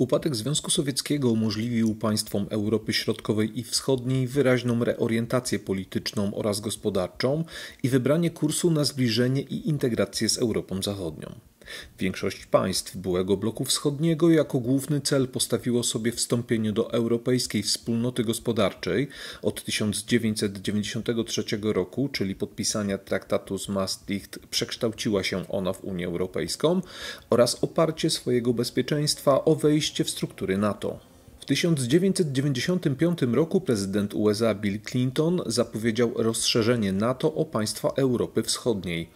Upadek Związku Sowieckiego umożliwił państwom Europy Środkowej i Wschodniej wyraźną reorientację polityczną oraz gospodarczą i wybranie kursu na zbliżenie i integrację z Europą Zachodnią. Większość państw byłego bloku wschodniego jako główny cel postawiło sobie wstąpienie do Europejskiej Wspólnoty Gospodarczej od 1993 roku, czyli podpisania traktatu z Maastricht przekształciła się ona w Unię Europejską oraz oparcie swojego bezpieczeństwa o wejście w struktury NATO. W 1995 roku prezydent USA Bill Clinton zapowiedział rozszerzenie NATO o państwa Europy Wschodniej.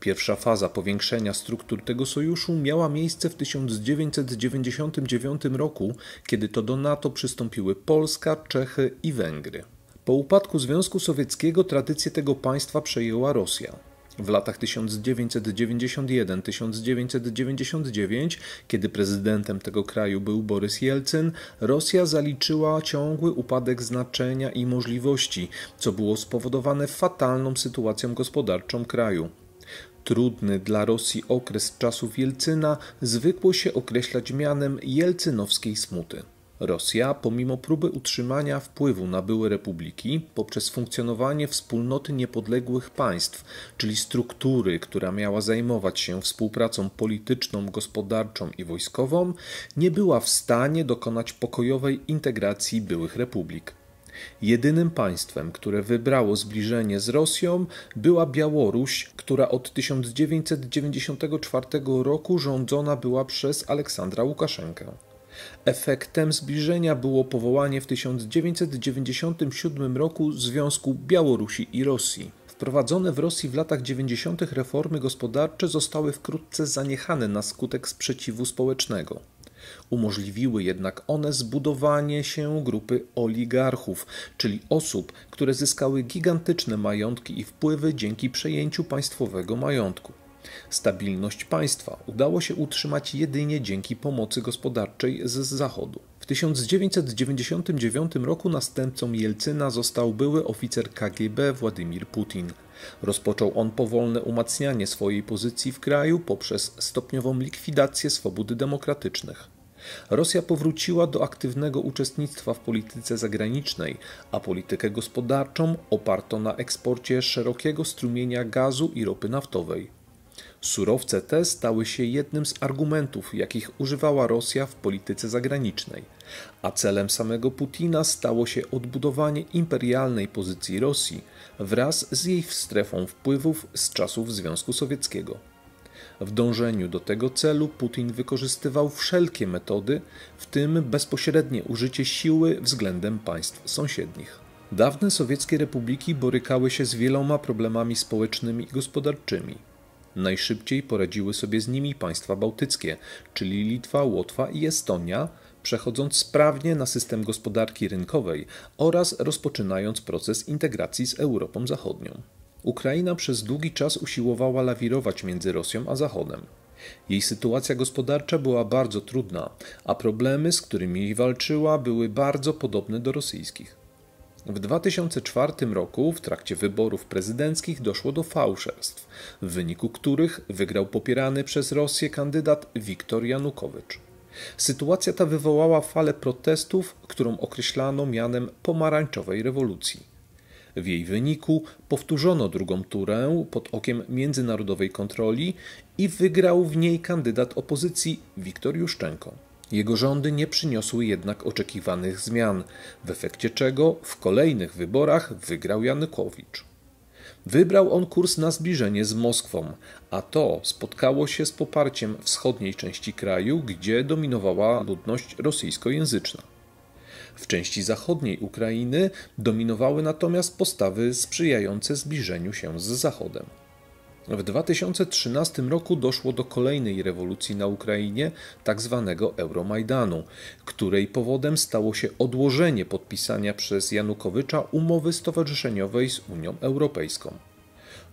Pierwsza faza powiększenia struktur tego sojuszu miała miejsce w 1999 roku, kiedy to do NATO przystąpiły Polska, Czechy i Węgry. Po upadku Związku Sowieckiego tradycję tego państwa przejęła Rosja. W latach 1991-1999, kiedy prezydentem tego kraju był Borys Jelcyn, Rosja zaliczyła ciągły upadek znaczenia i możliwości, co było spowodowane fatalną sytuacją gospodarczą kraju. Trudny dla Rosji okres czasów Jelcyna zwykło się określać mianem jelcynowskiej smuty. Rosja, pomimo próby utrzymania wpływu na były republiki poprzez funkcjonowanie wspólnoty niepodległych państw, czyli struktury, która miała zajmować się współpracą polityczną, gospodarczą i wojskową, nie była w stanie dokonać pokojowej integracji byłych republik. Jedynym państwem, które wybrało zbliżenie z Rosją, była Białoruś, która od 1994 roku rządzona była przez Aleksandra Łukaszenkę. Efektem zbliżenia było powołanie w 1997 roku Związku Białorusi i Rosji. Wprowadzone w Rosji w latach 90. reformy gospodarcze zostały wkrótce zaniechane na skutek sprzeciwu społecznego. Umożliwiły jednak one zbudowanie się grupy oligarchów, czyli osób, które zyskały gigantyczne majątki i wpływy dzięki przejęciu państwowego majątku. Stabilność państwa udało się utrzymać jedynie dzięki pomocy gospodarczej z Zachodu. W 1999 roku następcą Jelcyna został były oficer KGB Władimir Putin. Rozpoczął on powolne umacnianie swojej pozycji w kraju poprzez stopniową likwidację swobód demokratycznych. Rosja powróciła do aktywnego uczestnictwa w polityce zagranicznej, a politykę gospodarczą oparto na eksporcie szerokiego strumienia gazu i ropy naftowej. Surowce te stały się jednym z argumentów, jakich używała Rosja w polityce zagranicznej, a celem samego Putina stało się odbudowanie imperialnej pozycji Rosji wraz z jej strefą wpływów z czasów Związku Sowieckiego. W dążeniu do tego celu Putin wykorzystywał wszelkie metody, w tym bezpośrednie użycie siły względem państw sąsiednich. Dawne sowieckie republiki borykały się z wieloma problemami społecznymi i gospodarczymi. Najszybciej poradziły sobie z nimi państwa bałtyckie, czyli Litwa, Łotwa i Estonia, przechodząc sprawnie na system gospodarki rynkowej oraz rozpoczynając proces integracji z Europą Zachodnią. Ukraina przez długi czas usiłowała lawirować między Rosją a Zachodem. Jej sytuacja gospodarcza była bardzo trudna, a problemy, z którymi walczyła, były bardzo podobne do rosyjskich. W 2004 roku w trakcie wyborów prezydenckich doszło do fałszerstw, w wyniku których wygrał popierany przez Rosję kandydat Viktor Janukowycz. Sytuacja ta wywołała falę protestów, którą określano mianem pomarańczowej rewolucji. W jej wyniku powtórzono drugą turę pod okiem międzynarodowej kontroli i wygrał w niej kandydat opozycji Wiktor Juszczenko. Jego rządy nie przyniosły jednak oczekiwanych zmian, w efekcie czego w kolejnych wyborach wygrał Janukowicz. Wybrał on kurs na zbliżenie z Moskwą, a to spotkało się z poparciem wschodniej części kraju, gdzie dominowała ludność rosyjskojęzyczna. W części zachodniej Ukrainy dominowały natomiast postawy sprzyjające zbliżeniu się z Zachodem. W 2013 roku doszło do kolejnej rewolucji na Ukrainie, tak zwanego Euromajdanu, której powodem stało się odłożenie podpisania przez Janukowycza umowy stowarzyszeniowej z Unią Europejską.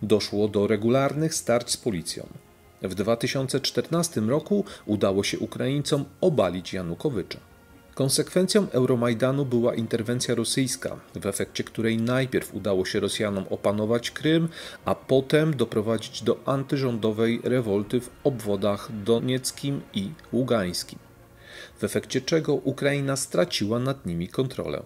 Doszło do regularnych starć z policją. W 2014 roku udało się Ukraińcom obalić Janukowycza. Konsekwencją Euromajdanu była interwencja rosyjska, w efekcie której najpierw udało się Rosjanom opanować Krym, a potem doprowadzić do antyrządowej rewolty w obwodach donieckim i ługańskim. w efekcie czego Ukraina straciła nad nimi kontrolę.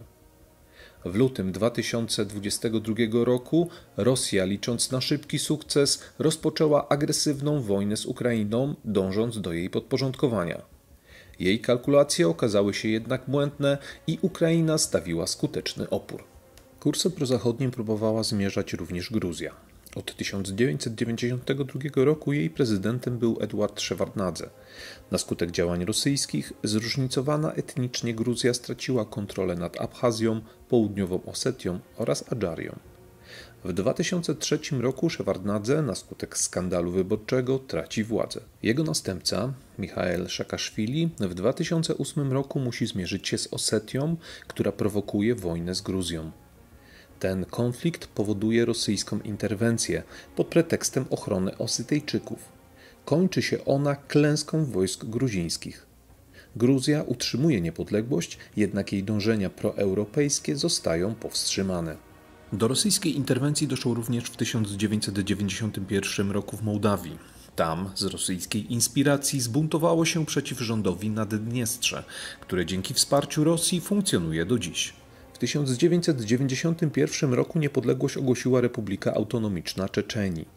W lutym 2022 roku Rosja, licząc na szybki sukces, rozpoczęła agresywną wojnę z Ukrainą, dążąc do jej podporządkowania. Jej kalkulacje okazały się jednak błędne i Ukraina stawiła skuteczny opór. Kursem prozachodnim próbowała zmierzać również Gruzja. Od 1992 roku jej prezydentem był Eduard Szewardnadze. Na skutek działań rosyjskich zróżnicowana etnicznie Gruzja straciła kontrolę nad Abchazją, południową Osetią oraz Adżarią. W 2003 roku Szewardnadze na skutek skandalu wyborczego traci władzę. Jego następca, Michael Szakaszwili, w 2008 roku musi zmierzyć się z Osetią, która prowokuje wojnę z Gruzją. Ten konflikt powoduje rosyjską interwencję pod pretekstem ochrony Osytyjczyków. Kończy się ona klęską wojsk gruzińskich. Gruzja utrzymuje niepodległość, jednak jej dążenia proeuropejskie zostają powstrzymane. Do rosyjskiej interwencji doszło również w 1991 roku w Mołdawii. Tam z rosyjskiej inspiracji zbuntowało się przeciw rządowi Naddniestrze, które dzięki wsparciu Rosji funkcjonuje do dziś. 1991 roku niepodległość ogłosiła Republika Autonomiczna Czeczenii.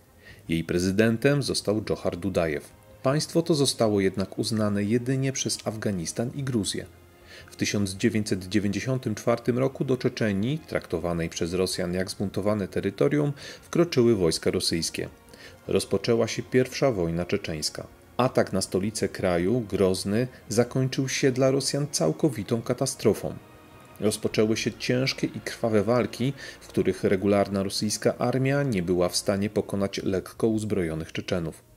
Jej prezydentem został Dżohar Dudajew. Państwo to zostało jednak uznane jedynie przez Afganistan i Gruzję. W 1994 roku do Czeczenii, traktowanej przez Rosjan jak zbuntowane terytorium, wkroczyły wojska rosyjskie. Rozpoczęła się pierwsza wojna czeczeńska. Atak na stolicę kraju, Grozny, zakończył się dla Rosjan całkowitą katastrofą. Rozpoczęły się ciężkie i krwawe walki, w których regularna rosyjska armia nie była w stanie pokonać lekko uzbrojonych Czeczenów.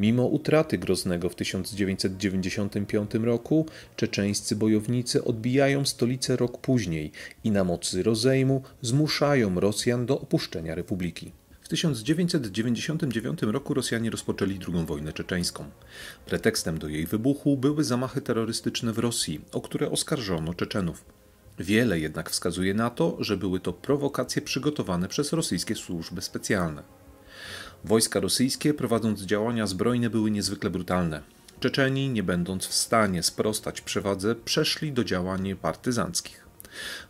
Mimo utraty Groznego w 1995 roku, czeczeńscy bojownicy odbijają stolicę rok później i na mocy rozejmu zmuszają Rosjan do opuszczenia republiki. W 1999 roku Rosjanie rozpoczęli II wojnę czeczeńską. Pretekstem do jej wybuchu były zamachy terrorystyczne w Rosji, o które oskarżono Czeczenów. Wiele jednak wskazuje na to, że były to prowokacje przygotowane przez rosyjskie służby specjalne. Wojska rosyjskie, prowadząc działania zbrojne, były niezwykle brutalne. Czeczeni, nie będąc w stanie sprostać przewadze, przeszli do działań partyzanckich.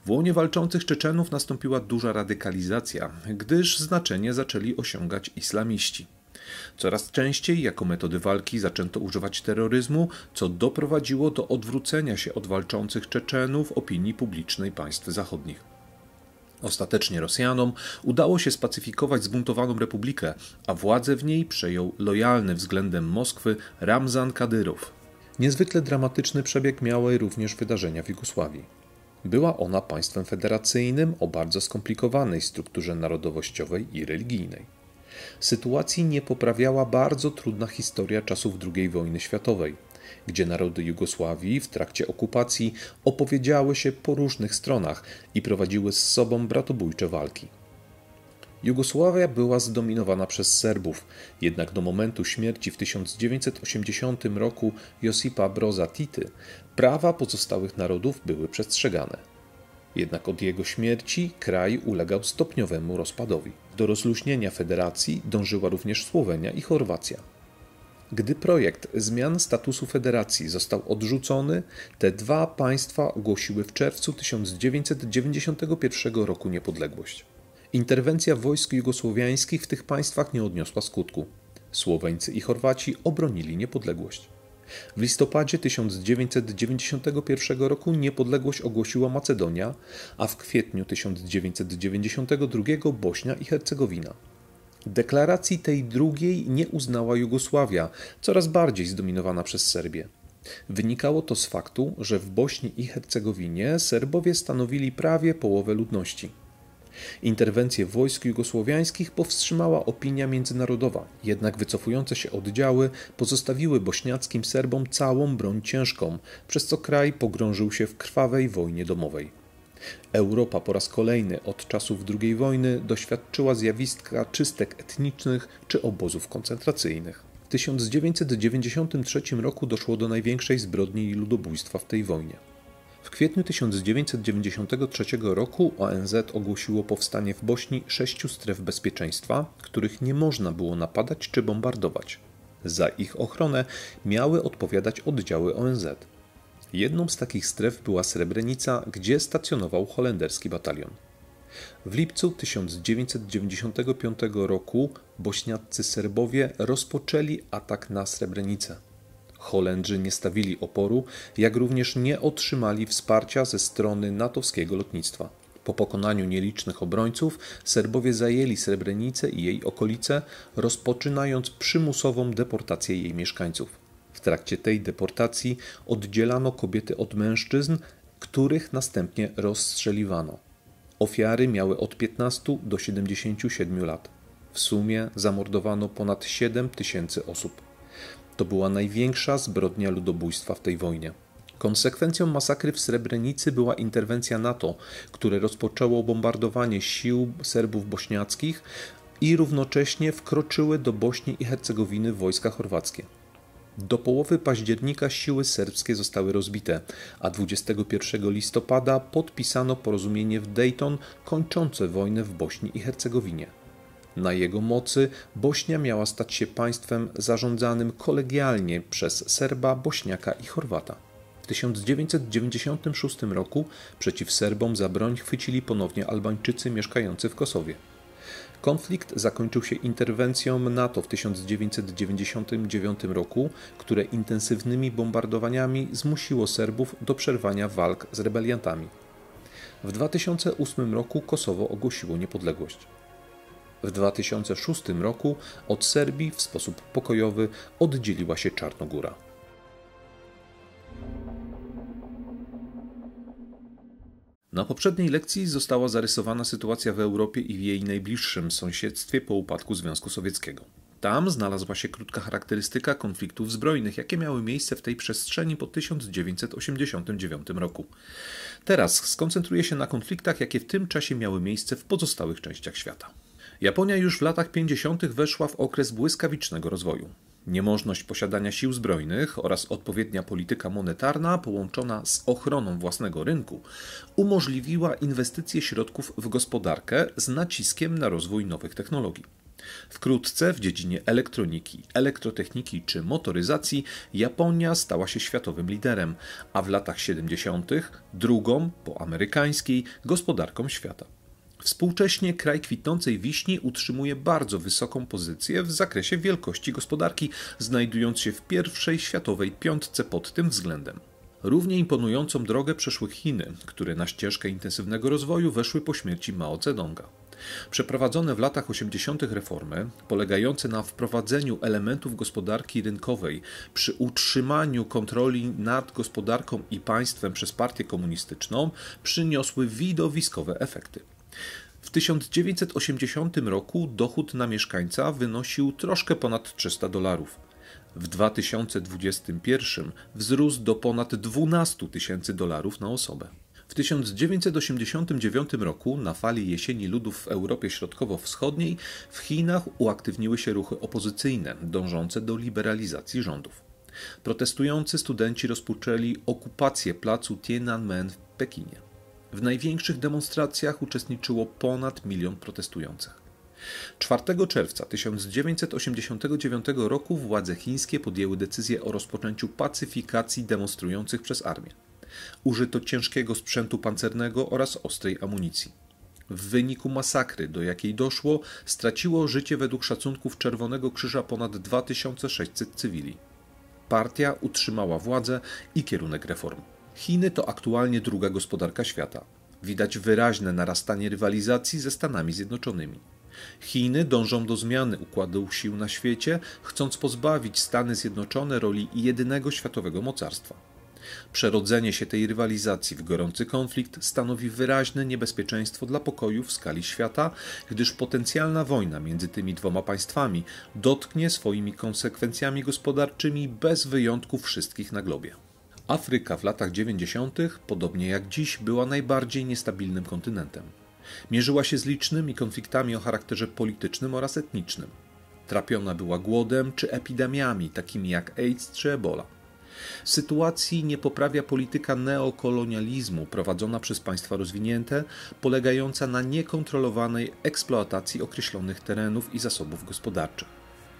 W łonie walczących Czeczenów nastąpiła duża radykalizacja, gdyż znaczenie zaczęli osiągać islamiści. Coraz częściej jako metody walki zaczęto używać terroryzmu, co doprowadziło do odwrócenia się od walczących Czeczenów opinii publicznej państw zachodnich. Ostatecznie Rosjanom udało się spacyfikować zbuntowaną republikę, a władzę w niej przejął lojalny względem Moskwy Ramzan Kadyrow. Niezwykle dramatyczny przebieg miały również wydarzenia w Jugosławii. Była ona państwem federacyjnym o bardzo skomplikowanej strukturze narodowościowej i religijnej. Sytuacji nie poprawiała bardzo trudna historia czasów II wojny światowej, gdzie narody Jugosławii w trakcie okupacji opowiedziały się po różnych stronach i prowadziły z sobą bratobójcze walki. Jugosławia była zdominowana przez Serbów, jednak do momentu śmierci w 1980 roku Josipa Broza Tity prawa pozostałych narodów były przestrzegane. Jednak od jego śmierci kraj ulegał stopniowemu rozpadowi. Do rozluźnienia federacji dążyła również Słowenia i Chorwacja. Gdy projekt zmian statusu federacji został odrzucony, te dwa państwa ogłosiły w czerwcu 1991 roku niepodległość. Interwencja wojsk jugosłowiańskich w tych państwach nie odniosła skutku. Słoweńcy i Chorwaci obronili niepodległość. W listopadzie 1991 roku niepodległość ogłosiła Macedonia, a w kwietniu 1992 Bośnia i Hercegowina. Deklaracji tej drugiej nie uznała Jugosławia, coraz bardziej zdominowana przez Serbię. Wynikało to z faktu, że w Bośni i Hercegowinie Serbowie stanowili prawie połowę ludności. Interwencję wojsk jugosłowiańskich powstrzymała opinia międzynarodowa, jednak wycofujące się oddziały pozostawiły bośniackim Serbom całą broń ciężką, przez co kraj pogrążył się w krwawej wojnie domowej. Europa po raz kolejny od czasów II wojny doświadczyła zjawiska czystek etnicznych czy obozów koncentracyjnych. W 1993 roku doszło do największej zbrodni i ludobójstwa w tej wojnie. W kwietniu 1993 roku ONZ ogłosiło powstanie w Bośni sześciu stref bezpieczeństwa, których nie można było napadać czy bombardować. Za ich ochronę miały odpowiadać oddziały ONZ. Jedną z takich stref była Srebrenica, gdzie stacjonował holenderski batalion. W lipcu 1995 roku bośniaccy Serbowie rozpoczęli atak na Srebrenicę. Holendrzy nie stawili oporu, jak również nie otrzymali wsparcia ze strony natowskiego lotnictwa. Po pokonaniu nielicznych obrońców, Serbowie zajęli Srebrenicę i jej okolice, rozpoczynając przymusową deportację jej mieszkańców. W trakcie tej deportacji oddzielano kobiety od mężczyzn, których następnie rozstrzeliwano. Ofiary miały od 15 do 77 lat. W sumie zamordowano ponad 7 tysięcy osób. To była największa zbrodnia ludobójstwa w tej wojnie. Konsekwencją masakry w Srebrenicy była interwencja NATO, które rozpoczęło bombardowanie sił Serbów bośniackich i równocześnie wkroczyły do Bośni i Hercegowiny wojska chorwackie. Do połowy października siły serbskie zostały rozbite, a 21 listopada podpisano porozumienie w Dayton kończące wojnę w Bośni i Hercegowinie. Na jego mocy Bośnia miała stać się państwem zarządzanym kolegialnie przez Serba, Bośniaka i Chorwata. W 1996 roku przeciw Serbom za broń chwycili ponownie Albańczycy mieszkający w Kosowie. Konflikt zakończył się interwencją NATO w 1999 roku, które intensywnymi bombardowaniami zmusiło Serbów do przerwania walk z rebeliantami. W 2008 roku Kosowo ogłosiło niepodległość. W 2006 roku od Serbii w sposób pokojowy oddzieliła się Czarnogóra. Na poprzedniej lekcji została zarysowana sytuacja w Europie i w jej najbliższym sąsiedztwie po upadku Związku Sowieckiego. Tam znalazła się krótka charakterystyka konfliktów zbrojnych, jakie miały miejsce w tej przestrzeni po 1989 roku. Teraz skoncentruję się na konfliktach, jakie w tym czasie miały miejsce w pozostałych częściach świata. Japonia już w latach 50. weszła w okres błyskawicznego rozwoju. Niemożność posiadania sił zbrojnych oraz odpowiednia polityka monetarna połączona z ochroną własnego rynku umożliwiła inwestycje środków w gospodarkę z naciskiem na rozwój nowych technologii. Wkrótce w dziedzinie elektroniki, elektrotechniki czy motoryzacji Japonia stała się światowym liderem, a w latach 70. drugą po amerykańskiej gospodarką świata. Współcześnie kraj kwitnącej wiśni utrzymuje bardzo wysoką pozycję w zakresie wielkości gospodarki, znajdując się w pierwszej światowej piątce pod tym względem. Równie imponującą drogę przeszły Chiny, które na ścieżkę intensywnego rozwoju weszły po śmierci Mao Zedonga. Przeprowadzone w latach 80. reformy, polegające na wprowadzeniu elementów gospodarki rynkowej przy utrzymaniu kontroli nad gospodarką i państwem przez partię komunistyczną, przyniosły widowiskowe efekty. W 1980 roku dochód na mieszkańca wynosił troszkę ponad 300 dolarów. W 2021 wzrósł do ponad 12 tysięcy dolarów na osobę. W 1989 roku, na fali jesieni ludów w Europie Środkowo-Wschodniej, w Chinach uaktywniły się ruchy opozycyjne dążące do liberalizacji rządów. Protestujący studenci rozpoczęli okupację placu Tiananmen w Pekinie. W największych demonstracjach uczestniczyło ponad milion protestujących. 4 czerwca 1989 roku władze chińskie podjęły decyzję o rozpoczęciu pacyfikacji demonstrujących przez armię. Użyto ciężkiego sprzętu pancernego oraz ostrej amunicji. W wyniku masakry, do jakiej doszło, straciło życie według szacunków Czerwonego Krzyża ponad 2600 cywili. Partia utrzymała władzę i kierunek reform. Chiny to aktualnie druga gospodarka świata. Widać wyraźne narastanie rywalizacji ze Stanami Zjednoczonymi. Chiny dążą do zmiany układu sił na świecie, chcąc pozbawić Stany Zjednoczone roli jedynego światowego mocarstwa. Przerodzenie się tej rywalizacji w gorący konflikt stanowi wyraźne niebezpieczeństwo dla pokoju w skali świata, gdyż potencjalna wojna między tymi dwoma państwami dotknie swoimi konsekwencjami gospodarczymi bez wyjątku wszystkich na globie. Afryka w latach 90., podobnie jak dziś, była najbardziej niestabilnym kontynentem. Mierzyła się z licznymi konfliktami o charakterze politycznym oraz etnicznym. Trapiona była głodem czy epidemiami, takimi jak AIDS czy Ebola. Sytuacji nie poprawia polityka neokolonializmu prowadzona przez państwa rozwinięte, polegająca na niekontrolowanej eksploatacji określonych terenów i zasobów gospodarczych.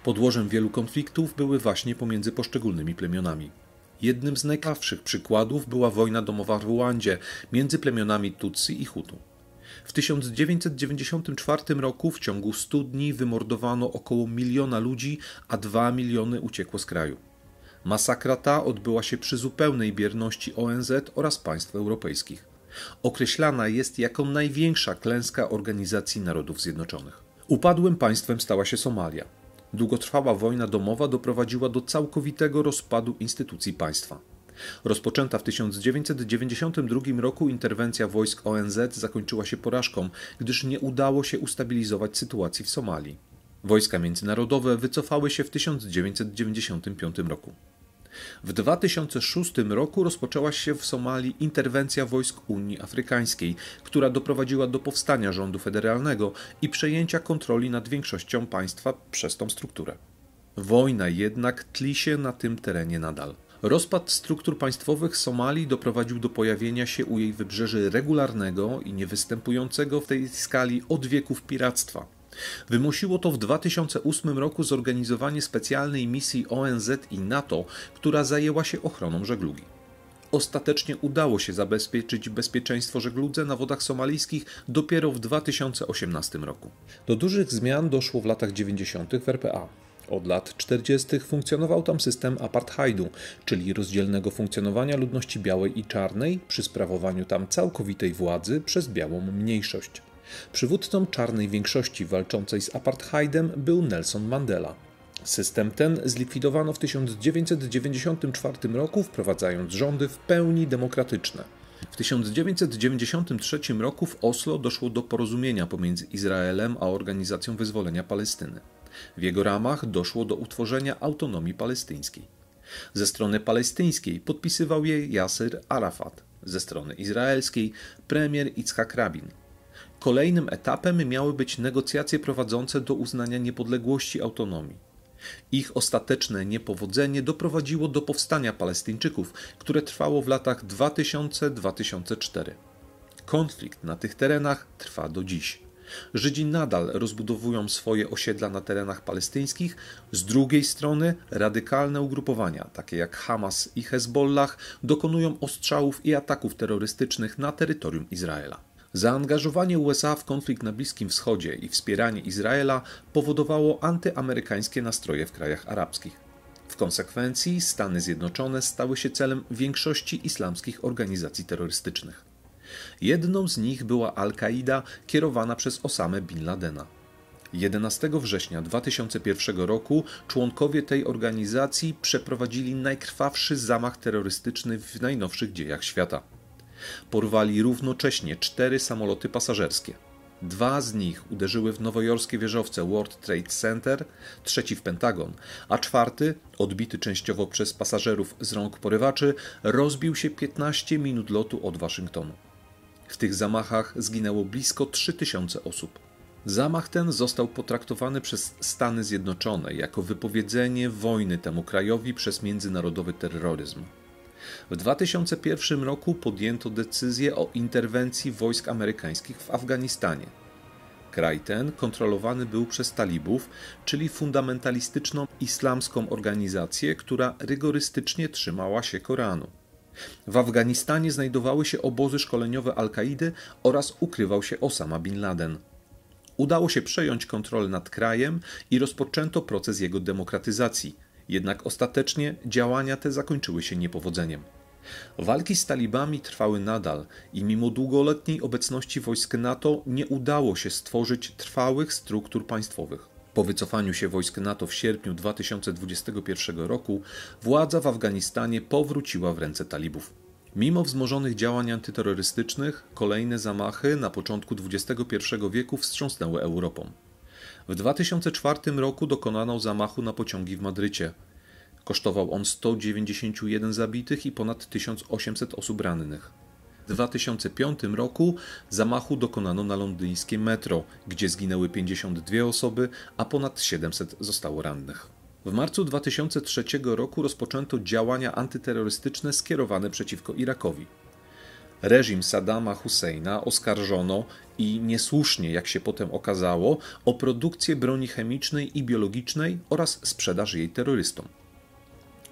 Podłożem wielu konfliktów były właśnie pomiędzy poszczególnymi plemionami. Jednym z najkrawszych przykładów była wojna domowa w Ruandzie między plemionami Tutsi i Hutu. W 1994 roku w ciągu 100 dni wymordowano około miliona ludzi, a 2 miliony uciekło z kraju. Masakra ta odbyła się przy zupełnej bierności ONZ oraz państw europejskich. Określana jest jako największa klęska Organizacji Narodów Zjednoczonych. Upadłym państwem stała się Somalia. Długotrwała wojna domowa doprowadziła do całkowitego rozpadu instytucji państwa. Rozpoczęta w 1992 roku interwencja wojsk ONZ zakończyła się porażką, gdyż nie udało się ustabilizować sytuacji w Somalii. Wojska międzynarodowe wycofały się w 1995 roku. W 2006 roku rozpoczęła się w Somalii interwencja wojsk Unii Afrykańskiej, która doprowadziła do powstania rządu federalnego i przejęcia kontroli nad większością państwa przez tą strukturę. Wojna jednak tli się na tym terenie nadal. Rozpad struktur państwowych Somalii doprowadził do pojawienia się u jej wybrzeży regularnego i niewystępującego w tej skali od wieków piractwa. Wymusiło to w 2008 roku zorganizowanie specjalnej misji ONZ i NATO, która zajęła się ochroną żeglugi. Ostatecznie udało się zabezpieczyć bezpieczeństwo żegludze na wodach somalijskich dopiero w 2018 roku. Do dużych zmian doszło w latach 90. w RPA. Od lat 40. funkcjonował tam system apartheidu, czyli rozdzielnego funkcjonowania ludności białej i czarnej przy sprawowaniu tam całkowitej władzy przez białą mniejszość. Przywódcą czarnej większości walczącej z apartheidem był Nelson Mandela. System ten zlikwidowano w 1994 roku, wprowadzając rządy w pełni demokratyczne. W 1993 roku w Oslo doszło do porozumienia pomiędzy Izraelem a Organizacją Wyzwolenia Palestyny. W jego ramach doszło do utworzenia autonomii palestyńskiej. Ze strony palestyńskiej podpisywał je Yasser Arafat, ze strony izraelskiej premier Itzhak Rabin. Kolejnym etapem miały być negocjacje prowadzące do uznania niepodległości autonomii. Ich ostateczne niepowodzenie doprowadziło do powstania Palestyńczyków, które trwało w latach 2000-2004. Konflikt na tych terenach trwa do dziś. Żydzi nadal rozbudowują swoje osiedla na terenach palestyńskich, z drugiej strony radykalne ugrupowania, takie jak Hamas i Hezbollah, dokonują ostrzałów i ataków terrorystycznych na terytorium Izraela. Zaangażowanie USA w konflikt na Bliskim Wschodzie i wspieranie Izraela powodowało antyamerykańskie nastroje w krajach arabskich. W konsekwencji Stany Zjednoczone stały się celem większości islamskich organizacji terrorystycznych. Jedną z nich była Al-Kaida kierowana przez Osamę Bin Ladena. 11 września 2001 roku członkowie tej organizacji przeprowadzili najkrwawszy zamach terrorystyczny w najnowszych dziejach świata. Porwali równocześnie cztery samoloty pasażerskie. Dwa z nich uderzyły w nowojorskie wieżowce World Trade Center, trzeci w Pentagon, a czwarty, odbity częściowo przez pasażerów z rąk porywaczy, rozbił się 15 minut lotu od Waszyngtonu. W tych zamachach zginęło blisko 3000 osób. Zamach ten został potraktowany przez Stany Zjednoczone jako wypowiedzenie wojny temu krajowi przez międzynarodowy terroryzm. W 2001 roku podjęto decyzję o interwencji wojsk amerykańskich w Afganistanie. Kraj ten kontrolowany był przez talibów, czyli fundamentalistyczną islamską organizację, która rygorystycznie trzymała się Koranu. W Afganistanie znajdowały się obozy szkoleniowe Al-Kaidy oraz ukrywał się Osama Bin Laden. Udało się przejąć kontrolę nad krajem i rozpoczęto proces jego demokratyzacji – jednak ostatecznie działania te zakończyły się niepowodzeniem. Walki z talibami trwały nadal i mimo długoletniej obecności wojsk NATO nie udało się stworzyć trwałych struktur państwowych. Po wycofaniu się wojsk NATO w sierpniu 2021 roku władza w Afganistanie powróciła w ręce talibów. Mimo wzmożonych działań antyterrorystycznych, kolejne zamachy na początku XXI wieku wstrząsnęły Europą. W 2004 roku dokonano zamachu na pociągi w Madrycie. Kosztował on 191 zabitych i ponad 1800 osób rannych. W 2005 roku zamachu dokonano na londyńskie metro, gdzie zginęły 52 osoby, a ponad 700 zostało rannych. W marcu 2003 roku rozpoczęto działania antyterrorystyczne skierowane przeciwko Irakowi. Reżim Saddama Husseina oskarżono i niesłusznie, jak się potem okazało, o produkcję broni chemicznej i biologicznej oraz sprzedaż jej terrorystom.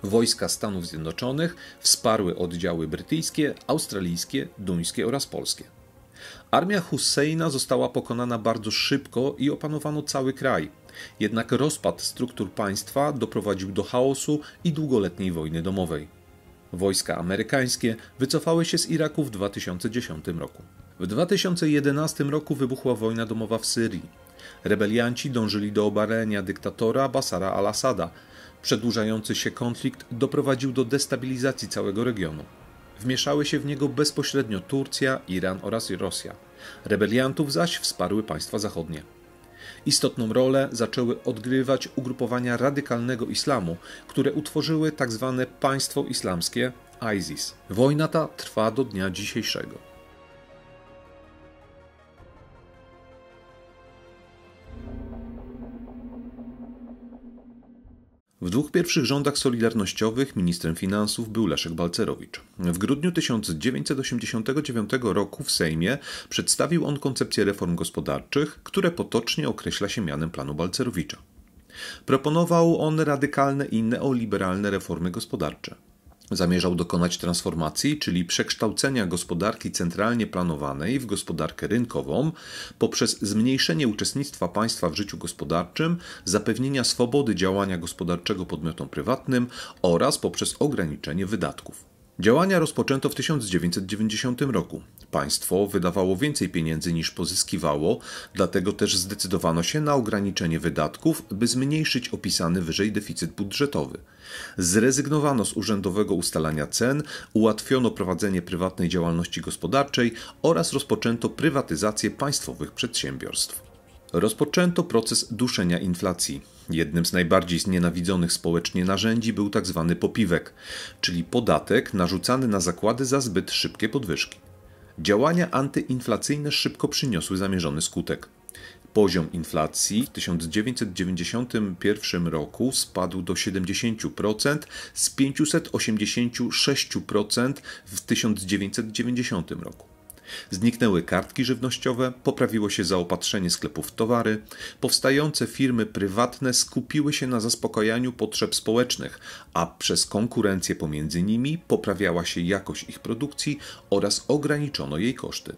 Wojska Stanów Zjednoczonych wsparły oddziały brytyjskie, australijskie, duńskie oraz polskie. Armia Husseina została pokonana bardzo szybko i opanowano cały kraj. Jednak rozpad struktur państwa doprowadził do chaosu i długoletniej wojny domowej. Wojska amerykańskie wycofały się z Iraku w 2010 roku. W 2011 roku wybuchła wojna domowa w Syrii. Rebelianci dążyli do obalenia dyktatora Basara al-Assada. Przedłużający się konflikt doprowadził do destabilizacji całego regionu. Wmieszały się w niego bezpośrednio Turcja, Iran oraz Rosja. Rebeliantów zaś wsparły państwa zachodnie. Istotną rolę zaczęły odgrywać ugrupowania radykalnego islamu, które utworzyły tzw. Tak państwo islamskie ISIS. Wojna ta trwa do dnia dzisiejszego. W dwóch pierwszych rządach solidarnościowych ministrem finansów był Leszek Balcerowicz. W grudniu 1989 roku w Sejmie przedstawił on koncepcję reform gospodarczych, które potocznie określa się mianem planu Balcerowicza. Proponował on radykalne i neoliberalne reformy gospodarcze. Zamierzał dokonać transformacji, czyli przekształcenia gospodarki centralnie planowanej w gospodarkę rynkową poprzez zmniejszenie uczestnictwa państwa w życiu gospodarczym, zapewnienia swobody działania gospodarczego podmiotom prywatnym oraz poprzez ograniczenie wydatków. Działania rozpoczęto w 1990 roku. Państwo wydawało więcej pieniędzy niż pozyskiwało, dlatego też zdecydowano się na ograniczenie wydatków, by zmniejszyć opisany wyżej deficyt budżetowy. Zrezygnowano z urzędowego ustalania cen, ułatwiono prowadzenie prywatnej działalności gospodarczej oraz rozpoczęto prywatyzację państwowych przedsiębiorstw. Rozpoczęto proces duszenia inflacji. Jednym z najbardziej znienawidzonych społecznie narzędzi był tzw. Tak popiwek, czyli podatek narzucany na zakłady za zbyt szybkie podwyżki. Działania antyinflacyjne szybko przyniosły zamierzony skutek. Poziom inflacji w 1991 roku spadł do 70% z 586% w 1990 roku. Zniknęły kartki żywnościowe, poprawiło się zaopatrzenie sklepów w towary, powstające firmy prywatne skupiły się na zaspokajaniu potrzeb społecznych, a przez konkurencję pomiędzy nimi poprawiała się jakość ich produkcji oraz ograniczono jej koszty.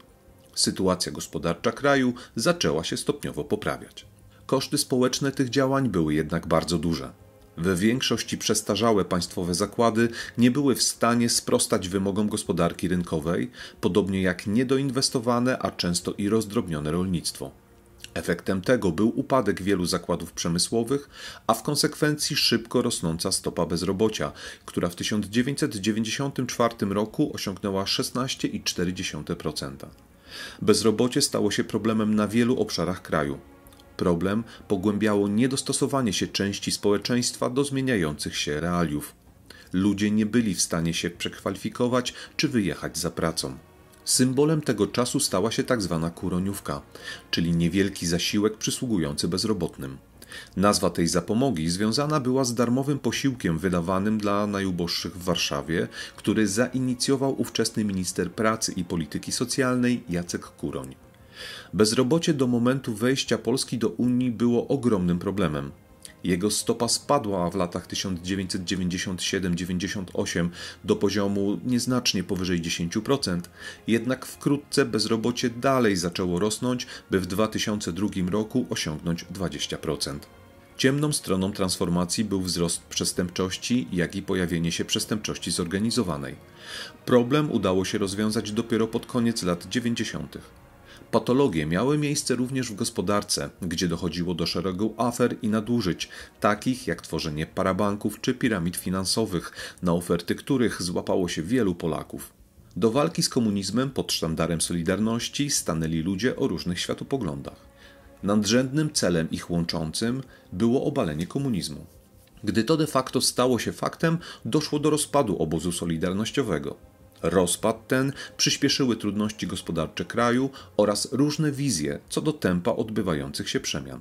Sytuacja gospodarcza kraju zaczęła się stopniowo poprawiać. Koszty społeczne tych działań były jednak bardzo duże. W większości przestarzałe państwowe zakłady nie były w stanie sprostać wymogom gospodarki rynkowej, podobnie jak niedoinwestowane, a często i rozdrobnione rolnictwo. Efektem tego był upadek wielu zakładów przemysłowych, a w konsekwencji szybko rosnąca stopa bezrobocia, która w 1994 roku osiągnęła 16,4%. Bezrobocie stało się problemem na wielu obszarach kraju. Problem pogłębiało niedostosowanie się części społeczeństwa do zmieniających się realiów. Ludzie nie byli w stanie się przekwalifikować czy wyjechać za pracą. Symbolem tego czasu stała się tak zwana kuroniówka, czyli niewielki zasiłek przysługujący bezrobotnym. Nazwa tej zapomogi związana była z darmowym posiłkiem wydawanym dla najuboższych w Warszawie, który zainicjował ówczesny minister pracy i polityki socjalnej Jacek Kuroń. Bezrobocie do momentu wejścia Polski do Unii było ogromnym problemem. Jego stopa spadła w latach 1997-98 do poziomu nieznacznie powyżej 10%, jednak wkrótce bezrobocie dalej zaczęło rosnąć, by w 2002 roku osiągnąć 20%. Ciemną stroną transformacji był wzrost przestępczości, jak i pojawienie się przestępczości zorganizowanej. Problem udało się rozwiązać dopiero pod koniec lat 90. Patologie miały miejsce również w gospodarce, gdzie dochodziło do szeregu afer i nadużyć, takich jak tworzenie parabanków czy piramid finansowych, na oferty których złapało się wielu Polaków. Do walki z komunizmem pod sztandarem Solidarności stanęli ludzie o różnych światopoglądach. Nadrzędnym celem ich łączącym było obalenie komunizmu. Gdy to de facto stało się faktem, doszło do rozpadu obozu solidarnościowego. Rozpad ten przyspieszyły trudności gospodarcze kraju oraz różne wizje co do tempa odbywających się przemian.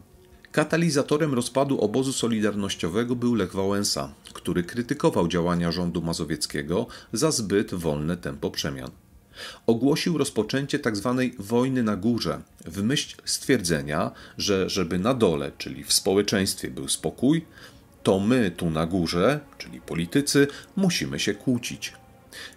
Katalizatorem rozpadu obozu solidarnościowego był Lech Wałęsa, który krytykował działania rządu mazowieckiego za zbyt wolne tempo przemian. Ogłosił rozpoczęcie tzw. Tak wojny na górze, w myśl stwierdzenia, że żeby na dole, czyli w społeczeństwie był spokój, To my tu na górze, czyli politycy, musimy się kłócić.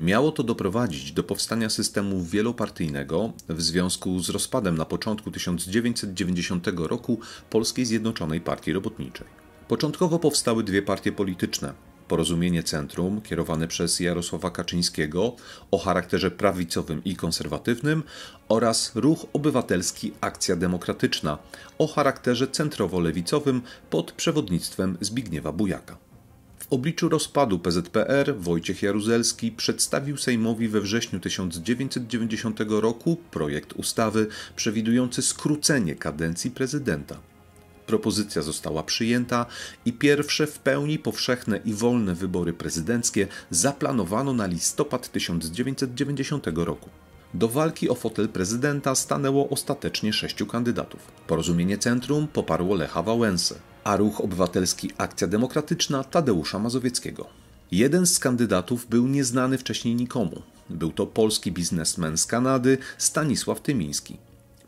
Miało to doprowadzić do powstania systemu wielopartyjnego w związku z rozpadem na początku 1990 roku Polskiej Zjednoczonej Partii Robotniczej. Początkowo powstały dwie partie polityczne. Porozumienie Centrum, kierowane przez Jarosława Kaczyńskiego o charakterze prawicowym i konserwatywnym, oraz Ruch Obywatelski Akcja Demokratyczna o charakterze centrowo-lewicowym pod przewodnictwem Zbigniewa Bujaka. Obliczu rozpadu PZPR Wojciech Jaruzelski przedstawił Sejmowi we wrześniu 1990 roku projekt ustawy przewidujący skrócenie kadencji prezydenta. Propozycja została przyjęta i pierwsze w pełni powszechne i wolne wybory prezydenckie zaplanowano na listopad 1990 roku. Do walki o fotel prezydenta stanęło ostatecznie sześciu kandydatów. Porozumienie Centrum poparło Lecha Wałęsę, a Ruch Obywatelski Akcja Demokratyczna Tadeusza Mazowieckiego. Jeden z kandydatów był nieznany wcześniej nikomu. Był to polski biznesmen z Kanady Stanisław Tymiński.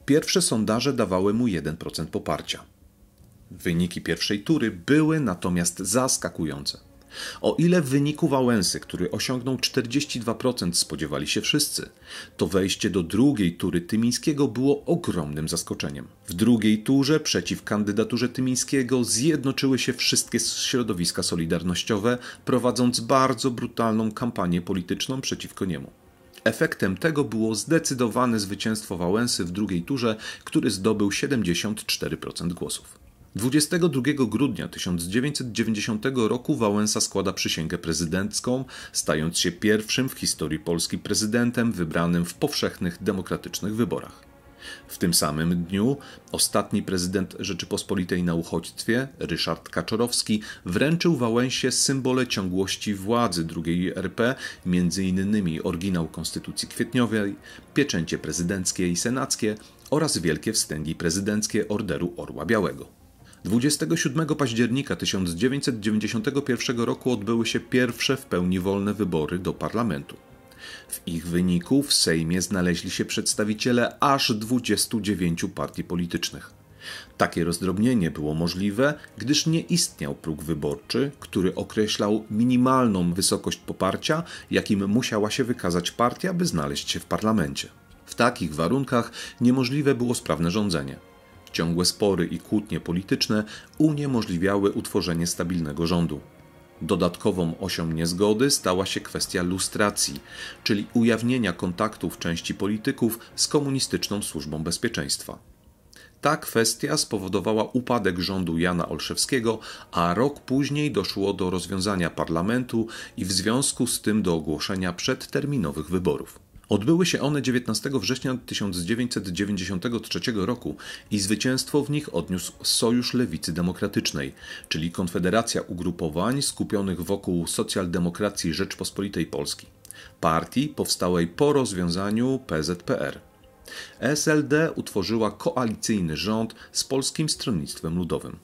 Pierwsze sondaże dawały mu 1% poparcia. Wyniki pierwszej tury były natomiast zaskakujące. O ile w wyniku Wałęsy, który osiągnął 42% spodziewali się wszyscy, to wejście do drugiej tury Tymińskiego było ogromnym zaskoczeniem. W drugiej turze przeciw kandydaturze Tymińskiego zjednoczyły się wszystkie środowiska solidarnościowe, prowadząc bardzo brutalną kampanię polityczną przeciwko niemu. Efektem tego było zdecydowane zwycięstwo Wałęsy w drugiej turze, który zdobył 74% głosów. 22 grudnia 1990 roku Wałęsa składa przysięgę prezydencką, stając się pierwszym w historii Polski prezydentem wybranym w powszechnych demokratycznych wyborach. W tym samym dniu ostatni prezydent Rzeczypospolitej na uchodźstwie, Ryszard Kaczorowski, wręczył Wałęsie symbole ciągłości władzy II RP, m.in. oryginał Konstytucji Kwietniowej, pieczęcie prezydenckie i senackie oraz wielkie wstęgi prezydenckie Orderu Orła Białego. 27 października 1991 roku odbyły się pierwsze w pełni wolne wybory do parlamentu. W ich wyniku w Sejmie znaleźli się przedstawiciele aż 29 partii politycznych. Takie rozdrobnienie było możliwe, gdyż nie istniał próg wyborczy, który określał minimalną wysokość poparcia, jakim musiała się wykazać partia, by znaleźć się w parlamencie. W takich warunkach niemożliwe było sprawne rządzenie. Ciągłe spory i kłótnie polityczne uniemożliwiały utworzenie stabilnego rządu. Dodatkową osią niezgody stała się kwestia lustracji, czyli ujawnienia kontaktów części polityków z komunistyczną służbą bezpieczeństwa. Ta kwestia spowodowała upadek rządu Jana Olszewskiego, a rok później doszło do rozwiązania parlamentu i w związku z tym do ogłoszenia przedterminowych wyborów. Odbyły się one 19 września 1993 roku i zwycięstwo w nich odniósł Sojusz Lewicy Demokratycznej, czyli konfederacja ugrupowań skupionych wokół socjaldemokracji Rzeczpospolitej Polski, partii powstałej po rozwiązaniu PZPR. SLD utworzyła koalicyjny rząd z Polskim Stronnictwem Ludowym.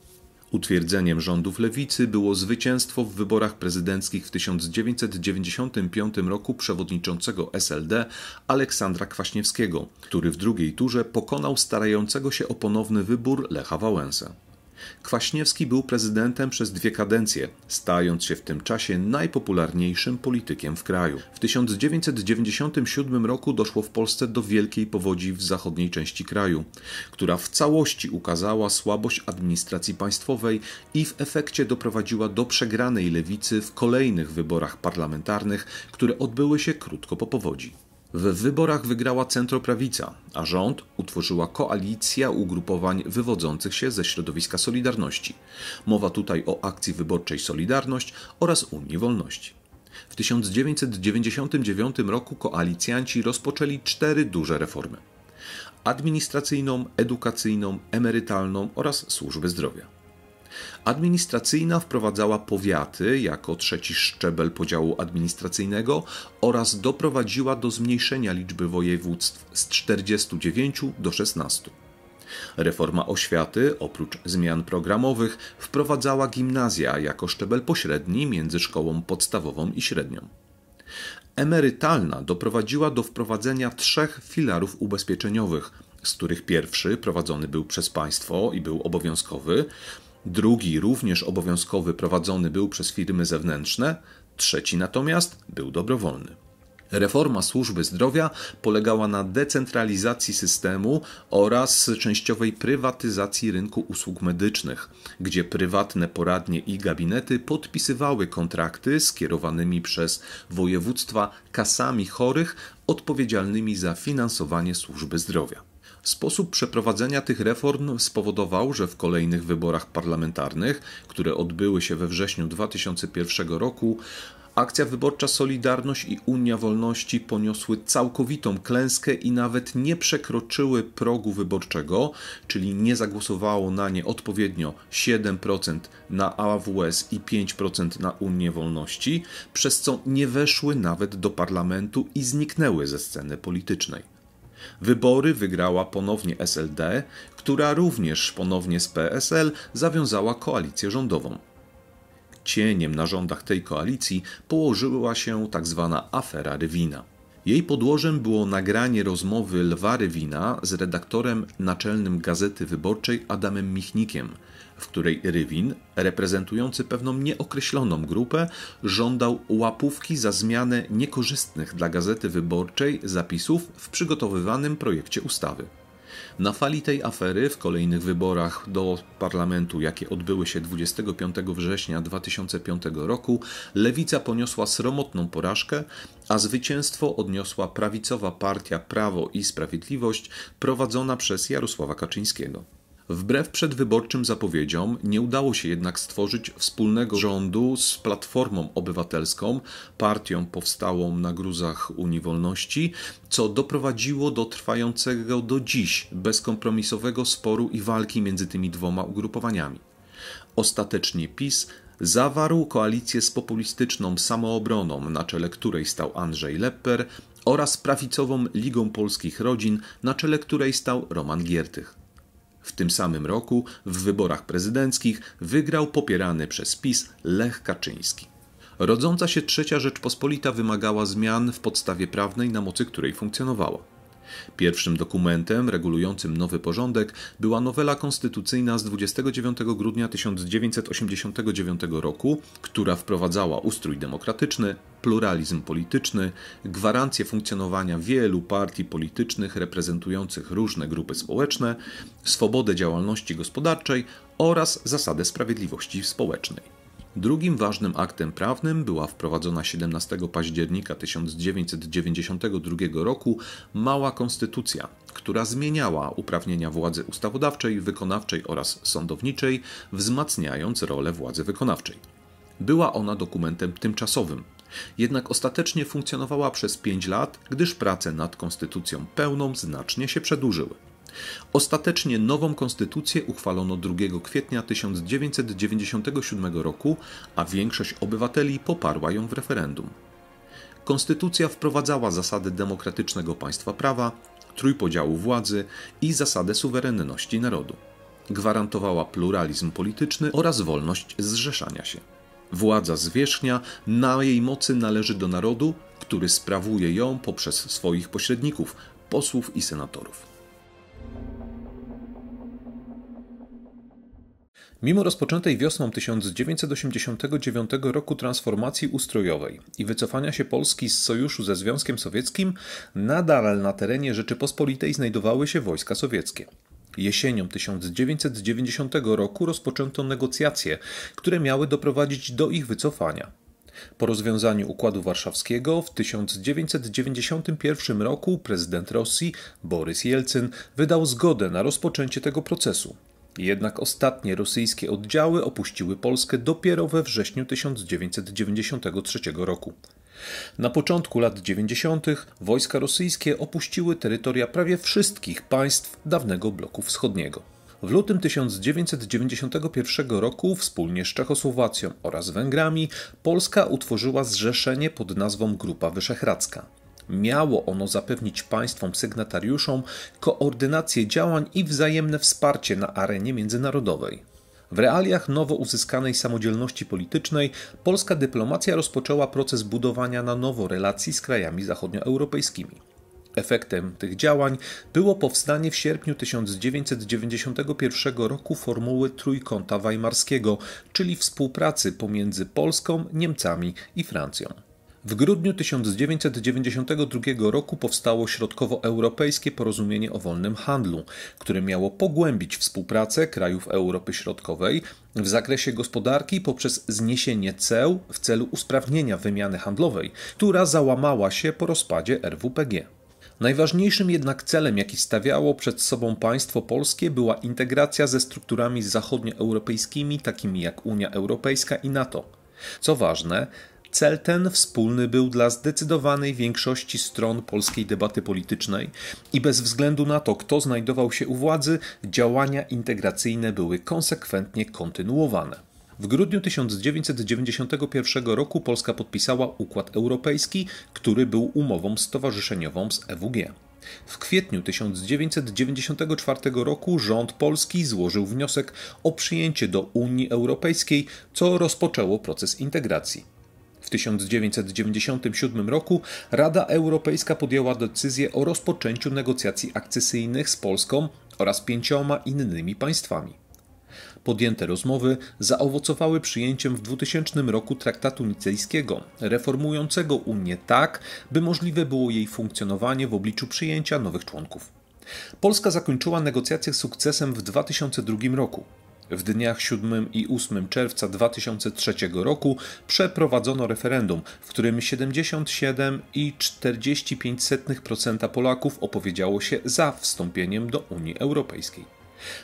Utwierdzeniem rządów lewicy było zwycięstwo w wyborach prezydenckich w 1995 roku przewodniczącego SLD Aleksandra Kwaśniewskiego, który w drugiej turze pokonał starającego się o ponowny wybór Lecha Wałęsę. Kwaśniewski był prezydentem przez dwie kadencje, stając się w tym czasie najpopularniejszym politykiem w kraju. W 1997 roku doszło w Polsce do wielkiej powodzi w zachodniej części kraju, która w całości ukazała słabość administracji państwowej i w efekcie doprowadziła do przegranej lewicy w kolejnych wyborach parlamentarnych, które odbyły się krótko po powodzi. W wyborach wygrała centroprawica, a rząd utworzyła koalicja ugrupowań wywodzących się ze środowiska Solidarności. Mowa tutaj o akcji wyborczej Solidarność oraz Unii Wolności. W 1999 roku koalicjanci rozpoczęli cztery duże reformy: administracyjną, edukacyjną, emerytalną oraz służby zdrowia. Administracyjna wprowadzała powiaty jako trzeci szczebel podziału administracyjnego oraz doprowadziła do zmniejszenia liczby województw z 49 do 16. Reforma oświaty, oprócz zmian programowych, wprowadzała gimnazja jako szczebel pośredni między szkołą podstawową i średnią. Emerytalna doprowadziła do wprowadzenia trzech filarów ubezpieczeniowych, z których pierwszy prowadzony był przez państwo i był obowiązkowy, Drugi, również obowiązkowy, prowadzony był przez firmy zewnętrzne, trzeci natomiast był dobrowolny. Reforma służby zdrowia polegała na decentralizacji systemu oraz częściowej prywatyzacji rynku usług medycznych, gdzie prywatne poradnie i gabinety podpisywały kontrakty skierowanymi przez województwa kasami chorych odpowiedzialnymi za finansowanie służby zdrowia. Sposób przeprowadzenia tych reform spowodował, że w kolejnych wyborach parlamentarnych, które odbyły się we wrześniu 2001 roku, Akcja wyborcza Solidarność i Unia Wolności poniosły całkowitą klęskę i nawet nie przekroczyły progu wyborczego, czyli nie zagłosowało na nie odpowiednio 7% na AWS i 5% na Unię Wolności, przez co nie weszły nawet do parlamentu i zniknęły ze sceny politycznej. Wybory wygrała ponownie SLD, która również ponownie z PSL zawiązała koalicję rządową. Cieniem na rządach tej koalicji położyła się tzw. Tak afera Rywina. Jej podłożem było nagranie rozmowy Lwa Rywina z redaktorem naczelnym Gazety Wyborczej Adamem Michnikiem, w której Rywin, reprezentujący pewną nieokreśloną grupę, żądał łapówki za zmianę niekorzystnych dla Gazety Wyborczej zapisów w przygotowywanym projekcie ustawy. Na fali tej afery w kolejnych wyborach do parlamentu, jakie odbyły się 25 września 2005 roku, lewica poniosła sromotną porażkę, a zwycięstwo odniosła prawicowa partia Prawo i Sprawiedliwość prowadzona przez Jarosława Kaczyńskiego. Wbrew przedwyborczym zapowiedziom nie udało się jednak stworzyć wspólnego rządu z Platformą Obywatelską, partią powstałą na gruzach Unii Wolności, co doprowadziło do trwającego do dziś bezkompromisowego sporu i walki między tymi dwoma ugrupowaniami. Ostatecznie PiS zawarł koalicję z populistyczną samoobroną, na czele której stał Andrzej Lepper, oraz prawicową Ligą Polskich Rodzin, na czele której stał Roman Giertych. W tym samym roku w wyborach prezydenckich wygrał popierany przez PiS Lech Kaczyński. Rodząca się trzecia Rzeczpospolita wymagała zmian w podstawie prawnej, na mocy której funkcjonowała. Pierwszym dokumentem regulującym nowy porządek była nowela konstytucyjna z 29 grudnia 1989 roku, która wprowadzała ustrój demokratyczny, pluralizm polityczny, gwarancję funkcjonowania wielu partii politycznych reprezentujących różne grupy społeczne, swobodę działalności gospodarczej oraz zasadę sprawiedliwości społecznej. Drugim ważnym aktem prawnym była wprowadzona 17 października 1992 roku Mała Konstytucja, która zmieniała uprawnienia władzy ustawodawczej, wykonawczej oraz sądowniczej, wzmacniając rolę władzy wykonawczej. Była ona dokumentem tymczasowym, jednak ostatecznie funkcjonowała przez 5 lat, gdyż prace nad konstytucją pełną znacznie się przedłużyły. Ostatecznie nową konstytucję uchwalono 2 kwietnia 1997 roku, a większość obywateli poparła ją w referendum. Konstytucja wprowadzała zasady demokratycznego państwa prawa, trójpodziału władzy i zasadę suwerenności narodu. Gwarantowała pluralizm polityczny oraz wolność zrzeszania się. Władza zwierzchnia na jej mocy należy do narodu, który sprawuje ją poprzez swoich pośredników, posłów i senatorów. Mimo rozpoczętej wiosną 1989 roku transformacji ustrojowej i wycofania się Polski z sojuszu ze Związkiem Sowieckim, nadal na terenie Rzeczypospolitej znajdowały się wojska sowieckie. Jesienią 1990 roku rozpoczęto negocjacje, które miały doprowadzić do ich wycofania. Po rozwiązaniu Układu Warszawskiego w 1991 roku prezydent Rosji Borys Jelcyn wydał zgodę na rozpoczęcie tego procesu. Jednak ostatnie rosyjskie oddziały opuściły Polskę dopiero we wrześniu 1993 roku. Na początku lat 90. wojska rosyjskie opuściły terytoria prawie wszystkich państw dawnego bloku wschodniego. W lutym 1991 roku wspólnie z Czechosłowacją oraz Węgrami Polska utworzyła zrzeszenie pod nazwą Grupa Wyszehradzka. Miało ono zapewnić państwom sygnatariuszom koordynację działań i wzajemne wsparcie na arenie międzynarodowej. W realiach nowo uzyskanej samodzielności politycznej polska dyplomacja rozpoczęła proces budowania na nowo relacji z krajami zachodnioeuropejskimi. Efektem tych działań było powstanie w sierpniu 1991 roku formuły Trójkąta Weimarskiego, czyli współpracy pomiędzy Polską, Niemcami i Francją. W grudniu 1992 roku powstało Środkowoeuropejskie Porozumienie o Wolnym Handlu, które miało pogłębić współpracę krajów Europy Środkowej w zakresie gospodarki poprzez zniesienie ceł w celu usprawnienia wymiany handlowej, która załamała się po rozpadzie RWPG. Najważniejszym jednak celem, jaki stawiało przed sobą państwo polskie, była integracja ze strukturami zachodnioeuropejskimi, takimi jak Unia Europejska i NATO. Co ważne, Cel ten wspólny był dla zdecydowanej większości stron polskiej debaty politycznej i bez względu na to, kto znajdował się u władzy, działania integracyjne były konsekwentnie kontynuowane. W grudniu 1991 roku Polska podpisała Układ Europejski, który był umową stowarzyszeniową z EWG. W kwietniu 1994 roku rząd polski złożył wniosek o przyjęcie do Unii Europejskiej, co rozpoczęło proces integracji. W 1997 roku Rada Europejska podjęła decyzję o rozpoczęciu negocjacji akcesyjnych z Polską oraz pięcioma innymi państwami. Podjęte rozmowy zaowocowały przyjęciem w 2000 roku traktatu nicejskiego, reformującego Unię tak, by możliwe było jej funkcjonowanie w obliczu przyjęcia nowych członków. Polska zakończyła negocjacje sukcesem w 2002 roku. W dniach 7 i 8 czerwca 2003 roku przeprowadzono referendum, w którym 77,45% Polaków opowiedziało się za wstąpieniem do Unii Europejskiej.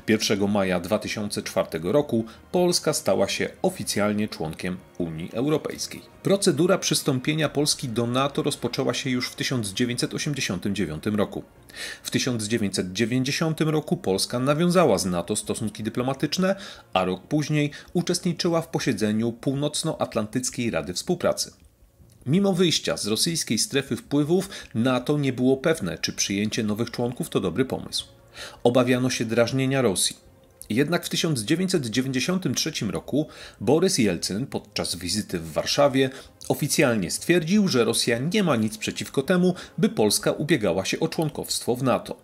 1 maja 2004 roku Polska stała się oficjalnie członkiem Unii Europejskiej. Procedura przystąpienia Polski do NATO rozpoczęła się już w 1989 roku. W 1990 roku Polska nawiązała z NATO stosunki dyplomatyczne, a rok później uczestniczyła w posiedzeniu Północnoatlantyckiej Rady Współpracy. Mimo wyjścia z rosyjskiej strefy wpływów, NATO nie było pewne, czy przyjęcie nowych członków to dobry pomysł. Obawiano się drażnienia Rosji. Jednak w 1993 roku Borys Jelcyn podczas wizyty w Warszawie oficjalnie stwierdził, że Rosja nie ma nic przeciwko temu, by Polska ubiegała się o członkowstwo w NATO.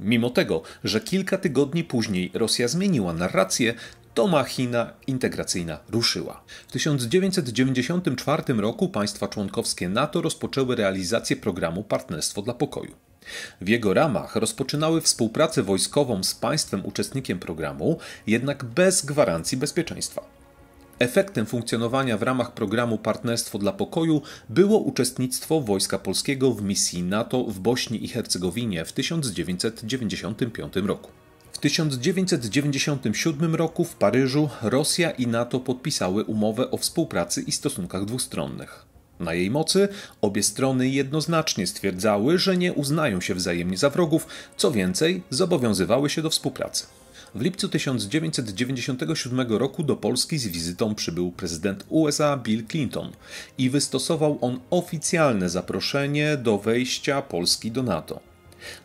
Mimo tego, że kilka tygodni później Rosja zmieniła narrację, to machina integracyjna ruszyła. W 1994 roku państwa członkowskie NATO rozpoczęły realizację programu Partnerstwo dla Pokoju. W jego ramach rozpoczynały współpracę wojskową z państwem uczestnikiem programu, jednak bez gwarancji bezpieczeństwa. Efektem funkcjonowania w ramach programu Partnerstwo dla Pokoju było uczestnictwo Wojska Polskiego w misji NATO w Bośni i Hercegowinie w 1995 roku. W 1997 roku w Paryżu Rosja i NATO podpisały umowę o współpracy i stosunkach dwustronnych. Na jej mocy obie strony jednoznacznie stwierdzały, że nie uznają się wzajemnie za wrogów, co więcej, zobowiązywały się do współpracy. W lipcu 1997 roku do Polski z wizytą przybył prezydent USA Bill Clinton i wystosował on oficjalne zaproszenie do wejścia Polski do NATO.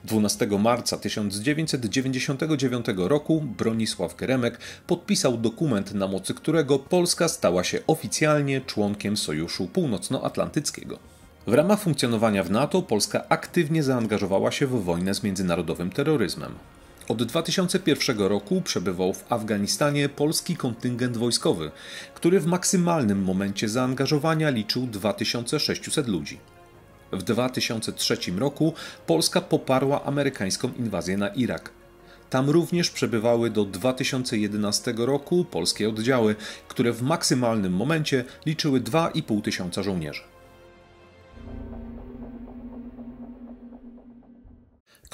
12 marca 1999 roku Bronisław Geremek podpisał dokument, na mocy którego Polska stała się oficjalnie członkiem Sojuszu Północnoatlantyckiego. W ramach funkcjonowania w NATO Polska aktywnie zaangażowała się w wojnę z międzynarodowym terroryzmem. Od 2001 roku przebywał w Afganistanie polski kontyngent wojskowy, który w maksymalnym momencie zaangażowania liczył 2600 ludzi. W 2003 roku Polska poparła amerykańską inwazję na Irak. Tam również przebywały do 2011 roku polskie oddziały, które w maksymalnym momencie liczyły 2,5 tysiąca żołnierzy.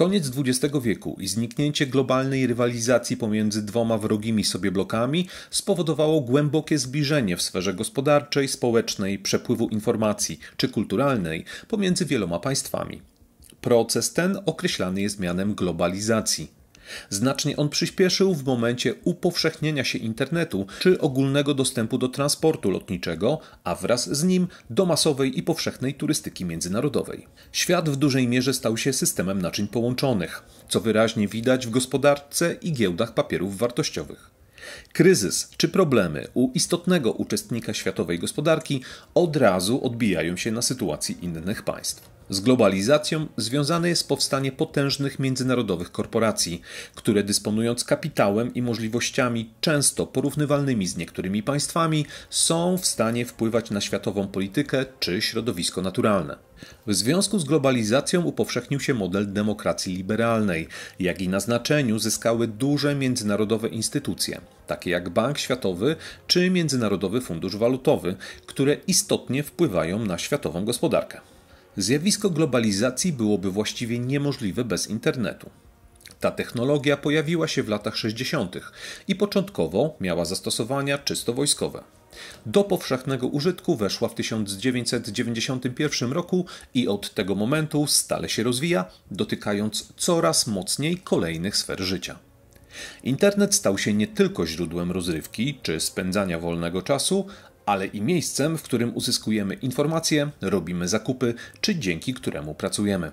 Koniec XX wieku i zniknięcie globalnej rywalizacji pomiędzy dwoma wrogimi sobie blokami spowodowało głębokie zbliżenie w sferze gospodarczej, społecznej, przepływu informacji czy kulturalnej pomiędzy wieloma państwami. Proces ten określany jest mianem globalizacji. Znacznie on przyspieszył w momencie upowszechnienia się internetu czy ogólnego dostępu do transportu lotniczego, a wraz z nim do masowej i powszechnej turystyki międzynarodowej. Świat w dużej mierze stał się systemem naczyń połączonych, co wyraźnie widać w gospodarce i giełdach papierów wartościowych. Kryzys czy problemy u istotnego uczestnika światowej gospodarki od razu odbijają się na sytuacji innych państw. Z globalizacją związane jest powstanie potężnych międzynarodowych korporacji, które dysponując kapitałem i możliwościami często porównywalnymi z niektórymi państwami, są w stanie wpływać na światową politykę czy środowisko naturalne. W związku z globalizacją upowszechnił się model demokracji liberalnej, jak i na znaczeniu zyskały duże międzynarodowe instytucje, takie jak Bank Światowy czy Międzynarodowy Fundusz Walutowy, które istotnie wpływają na światową gospodarkę. Zjawisko globalizacji byłoby właściwie niemożliwe bez internetu. Ta technologia pojawiła się w latach 60. i początkowo miała zastosowania czysto wojskowe. Do powszechnego użytku weszła w 1991 roku i od tego momentu stale się rozwija, dotykając coraz mocniej kolejnych sfer życia. Internet stał się nie tylko źródłem rozrywki czy spędzania wolnego czasu, ale i miejscem, w którym uzyskujemy informacje, robimy zakupy, czy dzięki któremu pracujemy.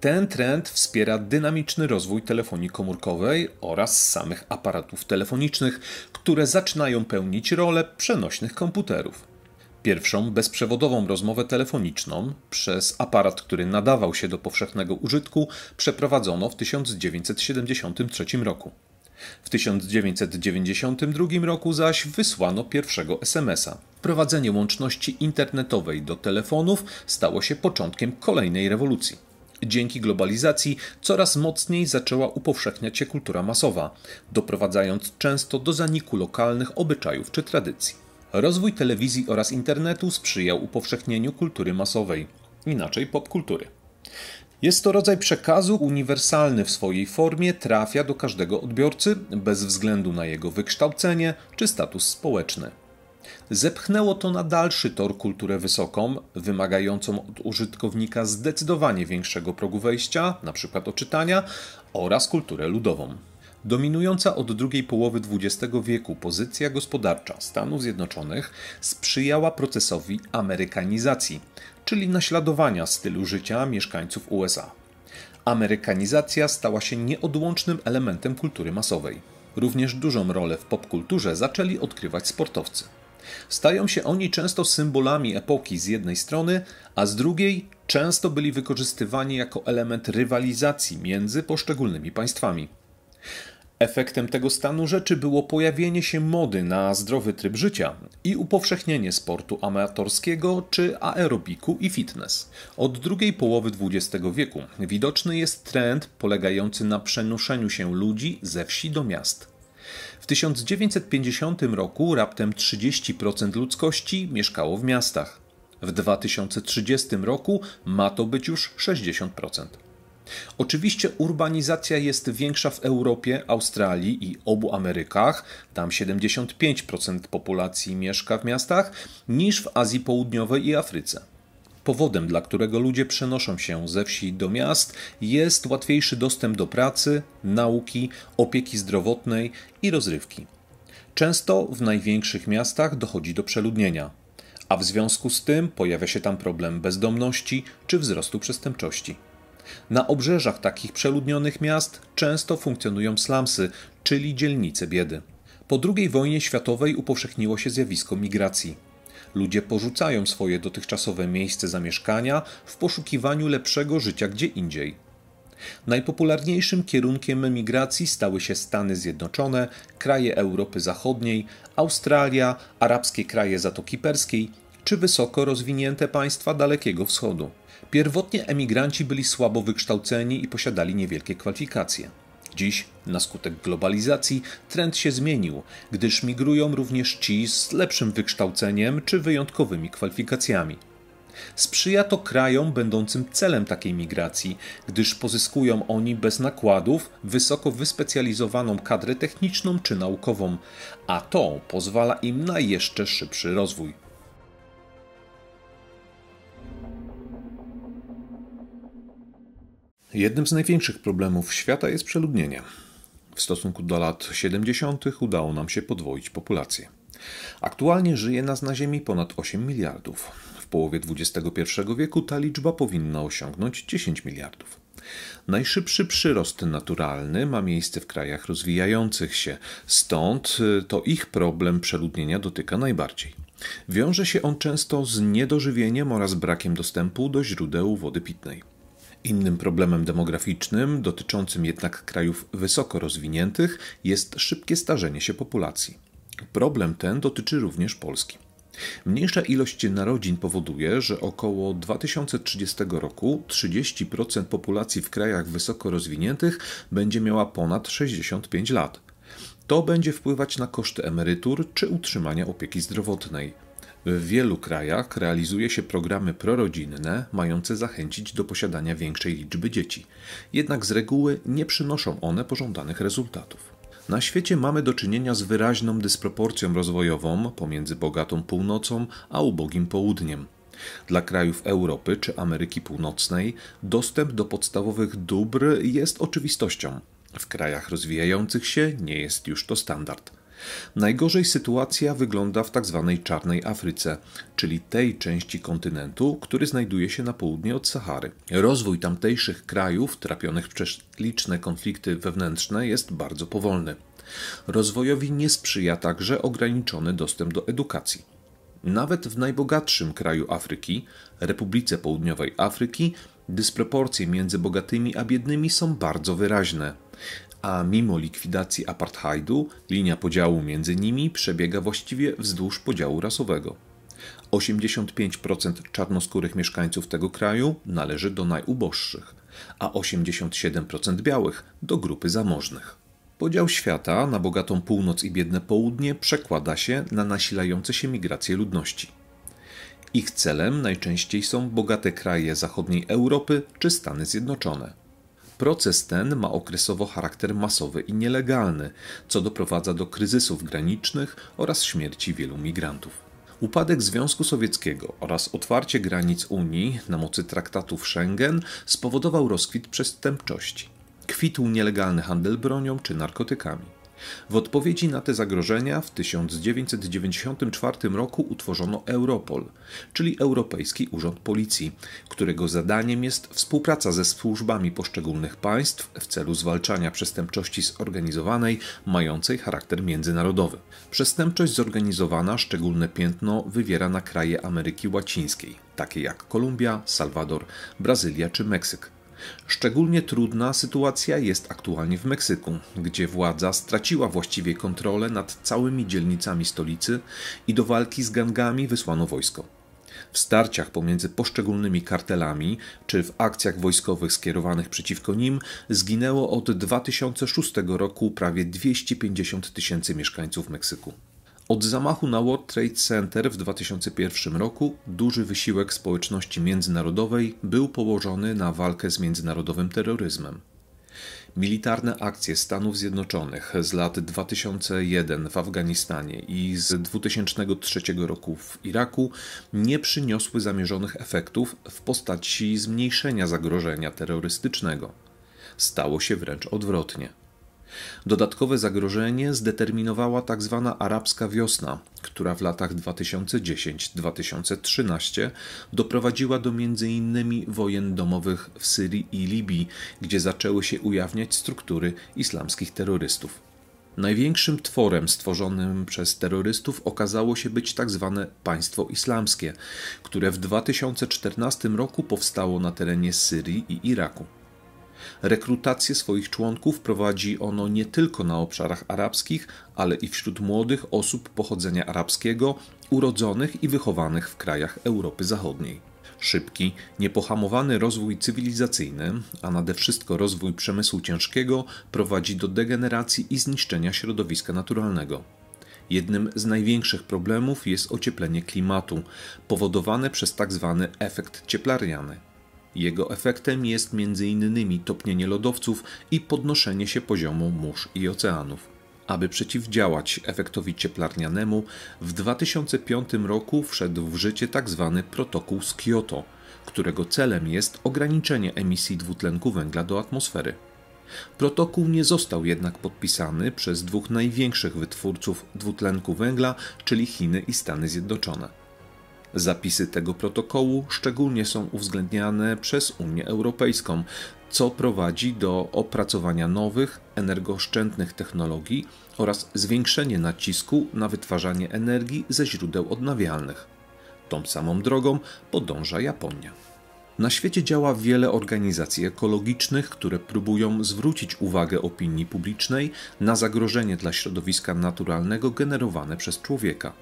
Ten trend wspiera dynamiczny rozwój telefonii komórkowej oraz samych aparatów telefonicznych, które zaczynają pełnić rolę przenośnych komputerów. Pierwszą bezprzewodową rozmowę telefoniczną przez aparat, który nadawał się do powszechnego użytku, przeprowadzono w 1973 roku. W 1992 roku zaś wysłano pierwszego SMS-a. Wprowadzenie łączności internetowej do telefonów stało się początkiem kolejnej rewolucji. Dzięki globalizacji coraz mocniej zaczęła upowszechniać się kultura masowa, doprowadzając często do zaniku lokalnych obyczajów czy tradycji. Rozwój telewizji oraz internetu sprzyjał upowszechnieniu kultury masowej, inaczej popkultury. Jest to rodzaj przekazu uniwersalny w swojej formie, trafia do każdego odbiorcy bez względu na jego wykształcenie czy status społeczny. Zepchnęło to na dalszy tor kulturę wysoką, wymagającą od użytkownika zdecydowanie większego progu wejścia, np. oczytania, oraz kulturę ludową. Dominująca od drugiej połowy XX wieku pozycja gospodarcza Stanów Zjednoczonych sprzyjała procesowi amerykanizacji, czyli naśladowania stylu życia mieszkańców USA. Amerykanizacja stała się nieodłącznym elementem kultury masowej. Również dużą rolę w popkulturze zaczęli odgrywać sportowcy. Stają się oni często symbolami epoki z jednej strony, a z drugiej często byli wykorzystywani jako element rywalizacji między poszczególnymi państwami. Efektem tego stanu rzeczy było pojawienie się mody na zdrowy tryb życia i upowszechnienie sportu amatorskiego czy aerobiku i fitness. Od drugiej połowy XX wieku widoczny jest trend polegający na przenoszeniu się ludzi ze wsi do miast. W 1950 roku raptem 30% ludzkości mieszkało w miastach. W 2030 roku ma to być już 60%. Oczywiście urbanizacja jest większa w Europie, Australii i obu Amerykach, tam 75% populacji mieszka w miastach, niż w Azji Południowej i Afryce. Powodem, dla którego ludzie przenoszą się ze wsi do miast, jest łatwiejszy dostęp do pracy, nauki, opieki zdrowotnej i rozrywki. Często w największych miastach dochodzi do przeludnienia, a w związku z tym pojawia się tam problem bezdomności czy wzrostu przestępczości. Na obrzeżach takich przeludnionych miast często funkcjonują slumsy, czyli dzielnice biedy. Po II wojnie światowej upowszechniło się zjawisko migracji. Ludzie porzucają swoje dotychczasowe miejsce zamieszkania w poszukiwaniu lepszego życia gdzie indziej. Najpopularniejszym kierunkiem emigracji stały się Stany Zjednoczone, kraje Europy Zachodniej, Australia, arabskie kraje Zatoki Perskiej czy wysoko rozwinięte państwa Dalekiego Wschodu. Pierwotnie emigranci byli słabo wykształceni i posiadali niewielkie kwalifikacje. Dziś, na skutek globalizacji, trend się zmienił, gdyż migrują również ci z lepszym wykształceniem czy wyjątkowymi kwalifikacjami. Sprzyja to krajom będącym celem takiej migracji, gdyż pozyskują oni bez nakładów wysoko wyspecjalizowaną kadrę techniczną czy naukową, a to pozwala im na jeszcze szybszy rozwój. Jednym z największych problemów świata jest przeludnienie. W stosunku do lat 70. udało nam się podwoić populację. Aktualnie żyje nas na Ziemi ponad 8 miliardów. W połowie XXI wieku ta liczba powinna osiągnąć 10 miliardów. Najszybszy przyrost naturalny ma miejsce w krajach rozwijających się, stąd y, to ich problem przeludnienia dotyka najbardziej. Wiąże się on często z niedożywieniem oraz brakiem dostępu do źródeł wody pitnej. Innym problemem demograficznym, dotyczącym jednak krajów wysoko rozwiniętych, jest szybkie starzenie się populacji. Problem ten dotyczy również Polski. Mniejsza ilość narodzin powoduje, że około 2030 roku 30% populacji w krajach wysoko rozwiniętych będzie miała ponad 65 lat. To będzie wpływać na koszty emerytur czy utrzymania opieki zdrowotnej. W wielu krajach realizuje się programy prorodzinne mające zachęcić do posiadania większej liczby dzieci, jednak z reguły nie przynoszą one pożądanych rezultatów. Na świecie mamy do czynienia z wyraźną dysproporcją rozwojową pomiędzy bogatą północą a ubogim południem. Dla krajów Europy czy Ameryki Północnej dostęp do podstawowych dóbr jest oczywistością. W krajach rozwijających się nie jest już to standard. Najgorzej sytuacja wygląda w tzw. Tak czarnej Afryce, czyli tej części kontynentu, który znajduje się na południe od Sahary. Rozwój tamtejszych krajów, trapionych przez liczne konflikty wewnętrzne, jest bardzo powolny. Rozwojowi nie sprzyja także ograniczony dostęp do edukacji. Nawet w najbogatszym kraju Afryki, Republice Południowej Afryki, dysproporcje między bogatymi a biednymi są bardzo wyraźne a mimo likwidacji apartheidu linia podziału między nimi przebiega właściwie wzdłuż podziału rasowego. 85% czarnoskórych mieszkańców tego kraju należy do najuboższych, a 87% białych do grupy zamożnych. Podział świata na bogatą północ i biedne południe przekłada się na nasilające się migracje ludności. Ich celem najczęściej są bogate kraje zachodniej Europy czy Stany Zjednoczone. Proces ten ma okresowo charakter masowy i nielegalny, co doprowadza do kryzysów granicznych oraz śmierci wielu migrantów. Upadek Związku Sowieckiego oraz otwarcie granic Unii na mocy traktatów Schengen spowodował rozkwit przestępczości. Kwitł nielegalny handel bronią czy narkotykami. W odpowiedzi na te zagrożenia w 1994 roku utworzono Europol, czyli Europejski Urząd Policji, którego zadaniem jest współpraca ze służbami poszczególnych państw w celu zwalczania przestępczości zorganizowanej mającej charakter międzynarodowy. Przestępczość zorganizowana szczególne piętno wywiera na kraje Ameryki Łacińskiej, takie jak Kolumbia, Salwador, Brazylia czy Meksyk. Szczególnie trudna sytuacja jest aktualnie w Meksyku, gdzie władza straciła właściwie kontrolę nad całymi dzielnicami stolicy i do walki z gangami wysłano wojsko. W starciach pomiędzy poszczególnymi kartelami czy w akcjach wojskowych skierowanych przeciwko nim zginęło od 2006 roku prawie 250 tysięcy mieszkańców Meksyku. Od zamachu na World Trade Center w 2001 roku duży wysiłek społeczności międzynarodowej był położony na walkę z międzynarodowym terroryzmem. Militarne akcje Stanów Zjednoczonych z lat 2001 w Afganistanie i z 2003 roku w Iraku nie przyniosły zamierzonych efektów w postaci zmniejszenia zagrożenia terrorystycznego. Stało się wręcz odwrotnie. Dodatkowe zagrożenie zdeterminowała tzw. Tak arabska wiosna, która w latach 2010-2013 doprowadziła do m.in. wojen domowych w Syrii i Libii, gdzie zaczęły się ujawniać struktury islamskich terrorystów. Największym tworem stworzonym przez terrorystów okazało się być tzw. Tak państwo islamskie, które w 2014 roku powstało na terenie Syrii i Iraku. Rekrutację swoich członków prowadzi ono nie tylko na obszarach arabskich, ale i wśród młodych osób pochodzenia arabskiego, urodzonych i wychowanych w krajach Europy Zachodniej. Szybki, niepohamowany rozwój cywilizacyjny, a nade wszystko rozwój przemysłu ciężkiego, prowadzi do degeneracji i zniszczenia środowiska naturalnego. Jednym z największych problemów jest ocieplenie klimatu, powodowane przez tzw. Tak efekt cieplariany. Jego efektem jest m.in. topnienie lodowców i podnoszenie się poziomu mórz i oceanów. Aby przeciwdziałać efektowi cieplarnianemu, w 2005 roku wszedł w życie tzw. Tak protokół z Kyoto, którego celem jest ograniczenie emisji dwutlenku węgla do atmosfery. Protokół nie został jednak podpisany przez dwóch największych wytwórców dwutlenku węgla, czyli Chiny i Stany Zjednoczone. Zapisy tego protokołu szczególnie są uwzględniane przez Unię Europejską, co prowadzi do opracowania nowych, energooszczędnych technologii oraz zwiększenie nacisku na wytwarzanie energii ze źródeł odnawialnych. Tą samą drogą podąża Japonia. Na świecie działa wiele organizacji ekologicznych, które próbują zwrócić uwagę opinii publicznej na zagrożenie dla środowiska naturalnego generowane przez człowieka.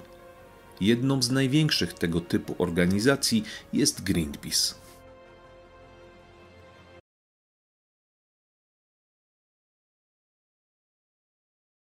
Jedną z największych tego typu organizacji jest Greenpeace.